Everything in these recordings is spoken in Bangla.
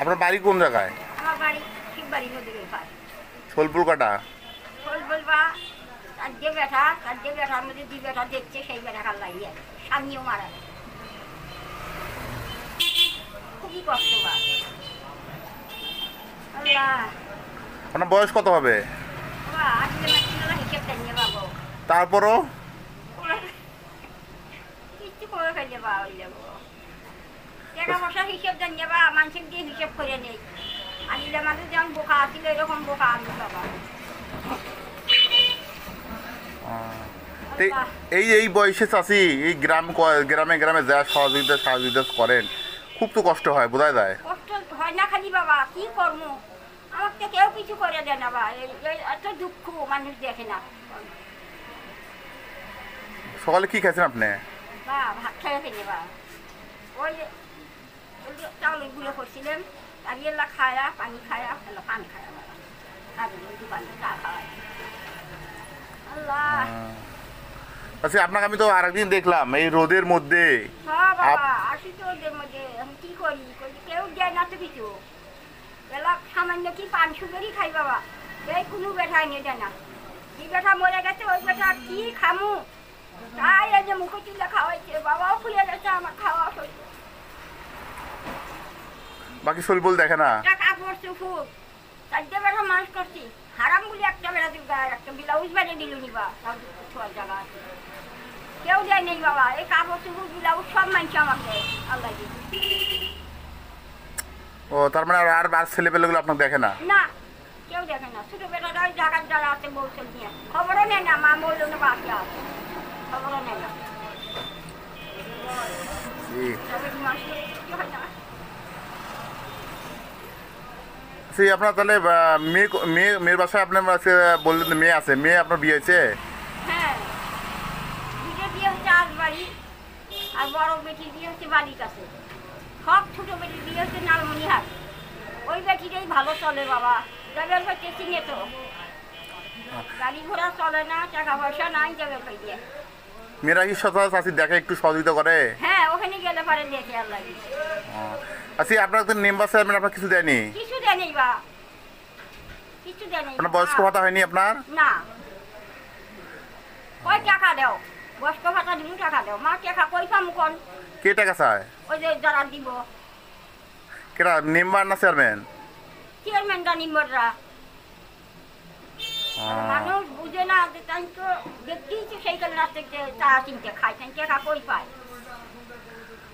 আপনার বাড়ি কোন জায়গায়? আমার বাড়ি ঠিক সোলপুর কাটা? শোল বলবা তার যে বেটা তার যে বেটার মধ্যে যে বেটা দেখছে সেই বেটা খাল লাগিয়ে স্বামীও মারা খুবই কষ্ট বা আপনার বয়স কত হবে? তারপরও? কিচ্ছু করে ফেলে বা টাকা পয়সার হিসেবটা নিয়ে বা মানুষের দিয়ে হিসেব করে নেই। মানুষ যেমন বোকা আসছিল এরকম বোকা আনবে বাবা। এই- এই বয়সে চাষি এই গ্রাম গ্রামে গ্রামে যা সহযোগিতা সহযোগিতা করেন খুব তো কষ্ট হয় বোঝা যায়। কষ্ট হয় না খালি বাবা কি করব? আমাকে কেউ কিছু করে দেয় না বা এত দুঃখ মানুষ দেখে না। সকালে কি খাইছেন আপনি? বা ভাত খেয়ে ফেলে বা। ওই করছিলেন খায়া পানি খায়া এলো পান খায়া। আচ্ছা আপনাকে আমি তো আরেকদিন দেখলাম এই রোদের মধ্যে। হ্যাঁ কি করি? কেউ দেয় না তো কিছু। এলা সামান্য কি পান খাই বাবা। এই কোনো দেয় না। কি মরে গেছে ওই কি খামু? তাই এই যে মুখে খাওয়াইছে বাবাও ফুলে গেছে আমার খাওয়া বাকি সোলপুল দেখে না? চারটে বেঠা মানুষ করছি। হারাম বলে একটা দিবা একটা ব্লাউজ বেড়ে দিল নিবা জায়গা আছে। কেউ নেই বাবা। এই কাপড় চুপুর ব্লাউজ সব মানছে আমাকে। আল্লাহ ও তার মানে আর আর আর ছেলে পেলেগুলো আপনাকে দেখে না? না কেউ দেখে না। ছোট বেটারা ওই জায়গার যারা আছে বলছে নিয়ে। খবরও নেয় না মা বলল না বাকি আছে খবরও নেয় না। সেই আপনার তাহলে মেয়ে মেয়ে মেয়ের বাসায় আপনার আজকে বললেন মেয়ে আছে, মেয়ে আপনার বিয়ে হয়েছে? হ্যাঁ। বিয়ে হচ্ছে বাড়ি, আর বড় বিয়ে হচ্ছে সব বিয়ে হচ্ছে ওই ভালো চলে বাবা। তো। গাড়ি ঘোড়া চলে না, টাকা পয়সা নাই দিয়ে মেয়েরা কি চাষি দেখে একটু সহযোগিতা করে? হ্যাঁ ওখানে গেলে পারে দেখে আর লাগে। আচ্ছা আপনার তো মেম্বার চেয়ারম্যান আপনার কিছু দেয়নি? কিছু দেয় বা। কিছু দেয় আপনার বয়স্ক ভাতা হয়নি আপনার? না। কই টাকা দেও? বয়স্ক ভাতা দিমু টাকা দেও। মা টাকা কই পামু কোন? কে টাকা চায়? ওই যে যারা দিব। কেটা মেম্বার না চেয়ারম্যান? চেয়ারম্যানটা নিম্বররা। মানুষ বুঝে না যে তাই তো দেখতেই তো সেই কারণে চা চিনতে খায় তাই টাকা কই পায়?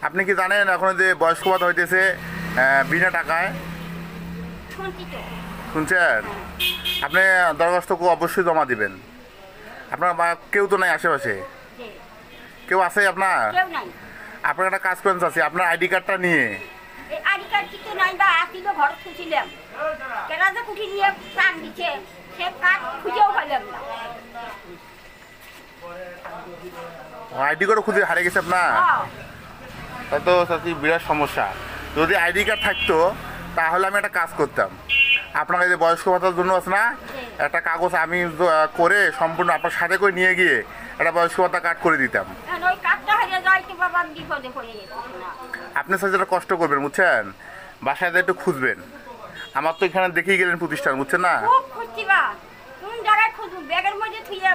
আপনি কি জানেন এখন যে বয়স্ক ভাতা হইতেছে বিনা টাকায়? শুনছি তো। শুনছেন? আপনি দরখাস্ত অবশ্যই জমা দিবেন। আপনার বা কেউ তো নাই আশেপাশে? কেউ আছে আপনার? আপনার একটা কাজ করেন চাচ্ছি আপনার আইডি কার্ডটা নিয়ে। আইডি কার্ড কিছু নাই বা আসিল ঘর খুঁজিলাম কেনা যে কুঠি নিয়ে দিচ্ছে সে কার্ড খুঁজেও পাইলাম না আইডি কার্ডও খুঁজে হারিয়ে গেছে আপনার? হ্যাঁ। তা তো চাচ্ছি বিরাট সমস্যা। যদি আইডি কার্ড থাকতো তাহলে আমি একটা কাজ করতাম। আপনার যে বয়স্ক ভাতার জন্য আছে না একটা কাগজ আমি করে সম্পূর্ণ আপনার সাথে করে নিয়ে গিয়ে একটা বয়স্ক ভাতা কার্ড করে দিতাম। হয়ে আপনি স্যার যেটা কষ্ট করবেন বুঝছেন? বাসায় একটু খুঁজবেন। আমার তো এখানে দেখেই গেলেন প্রতিষ্ঠান বুঝছেন না? খুব খুঁজছি বা। কোন জায়গায় খুঁজবো? ব্যাগের মধ্যে থুইয়া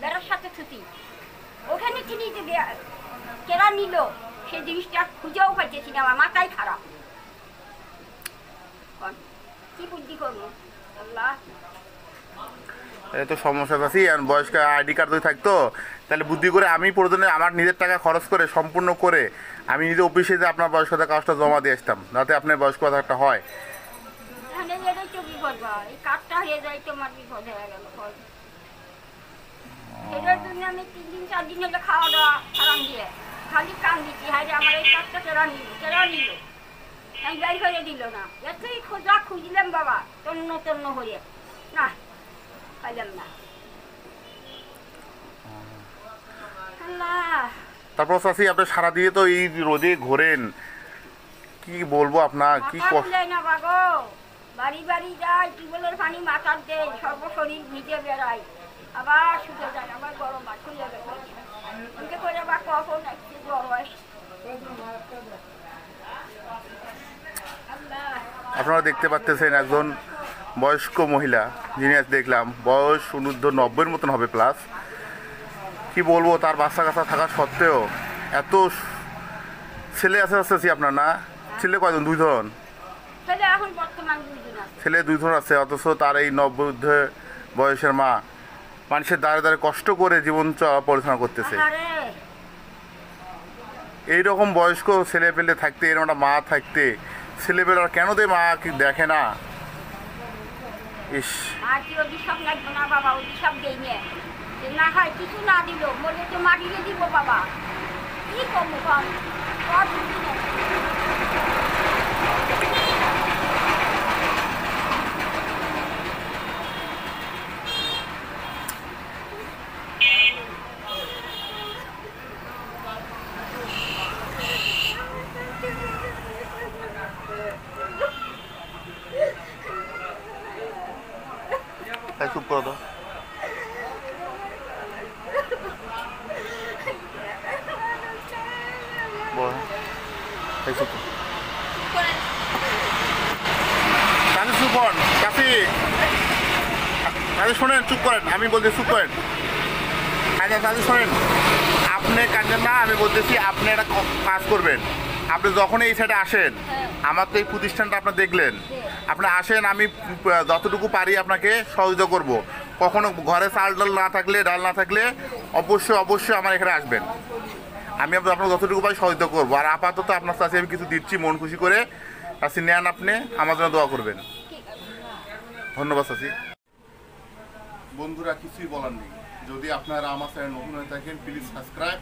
বেড়ার সাথে থুতি। ওখানে চিনি যে কেরা নিল সেই জিনিসটা খুঁজেও পাইতেছি না আমার মাথাই খারাপ। কি বুদ্ধি করব? আল্লাহ। এই তো সমস্যা আছে আর বয়স্ক আইডি কার্ড যদি থাকতো তাহলে বুদ্ধি করে আমি প্রয়োজনে আমার নিজের টাকা খরচ করে সম্পূর্ণ করে আমি নিজে অফিসে যে আপনার বয়স্ক ভাতা কাগজটা জমা দিয়ে আসতাম যাতে আপনার বয়স্ক ভাতাটা হয়। এই হয়ে যায় তো আমার বিপদ হয়ে গেল। এটার জন্য আমি তিন দিন চার দিন হলে খাওয়া দাওয়া হারাম দিয়ে খালি কান দিচ্ছি হাই রে আমার এই কেরা নিল কেরা নিল? আমি করে দিল না। এতই খোঁজা খুঁজলাম বাবা তন্ন তন্ন হয়ে। না পাইলাম না। আল্লাহ। তারপর চাষি আপনি সারা দিয়ে তো এই রোদে ঘোরেন। কি বলব আপনার কি কষ্ট না বাগো। বাড়ি বাড়ি যায় টিউবওয়েলের পানি মাথার দেয়, সর্ব শরীর ভিজে বেড়ায়। আবার শুকে যায়, আবার গরম আর খুলে করে বা কখন একটু জ্বর হয়। আপনারা দেখতে পাচ্তেছেন একজন বয়স্ক মহিলা, যিনি আজ দেখলাম, বয়স অনুদ্ধ নব্বইয়ের মতন হবে প্লাস কি বলব, তার বাচ্চা কাচ্চা থাকা সত্ত্বেও এত ছেলে আছে আসতেছি আপনার না? ছেলে কয়জন? দুইজন। ছেলে দুইজন আছে অথচ তার এই নব্বই বয়সের মা মানুষের দ্বারে দ্বারে কষ্ট করে জীবন চলা পরিচালনা করতেছে। আরে এইরকম বয়স্ক ছেলে পেলে থাকতে এরকম একটা মা থাকতে ছেলে পেলে কেন দে মা কি দেখে না? ইস। না হয় কিছু না দিল মনে তো মাটিয়ে দিব বাবা। কি করব কম তাই চুপ করে দাও। কাজী কাজী শোনেন, চুপ করেন, আমি বলছি চুপ করেন। কাজে কাজী শোনেন, আপনি কাজের না, আমি বলতেছি আপনি একটা কাজ করবেন। আপনি যখন এই সাইডে আসেন আমার তো এই প্রতিষ্ঠানটা আপনি দেখলেন। আপনি আসেন আমি যতটুকু পারি আপনাকে সহযোগিতা করব। কখনো ঘরে চাল ডাল না থাকলে ডাল না থাকলে অবশ্যই অবশ্যই আমার এখানে আসবেন। আমি আপ- আপনার যতটুকু পারি সহযোগিতা করব। আর আপাতত আপনার কাছে আমি কিছু দিচ্ছি মন খুশি করে। চাষি নেন আপনি আমার জন্য দোয়া করবেন। ধন্যবাদ চাষি বন্ধুরা কিছুই বলার নেই। যদি আপনারা আমার চ্যানেল নতুন হয়ে থাকেন প্লিজ সাবস্ক্রাইব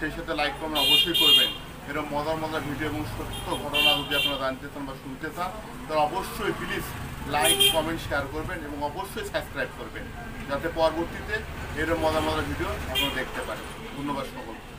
সেই সাথে লাইক কমেন্ট অবশ্যই করবেন। এরকম মজার মজার ভিডিও এবং সত্য ঘটনা যদি আপনারা জানতে চান বা শুনতে চান, তাহলে অবশ্যই প্লিজ লাইক কমেন্ট শেয়ার করবেন এবং অবশ্যই সাবস্ক্রাইব করবেন, যাতে পরবর্তীতে এরকম মজার মজার ভিডিও আপনারা দেখতে পারেন। ধন্যবাদ সকলকে।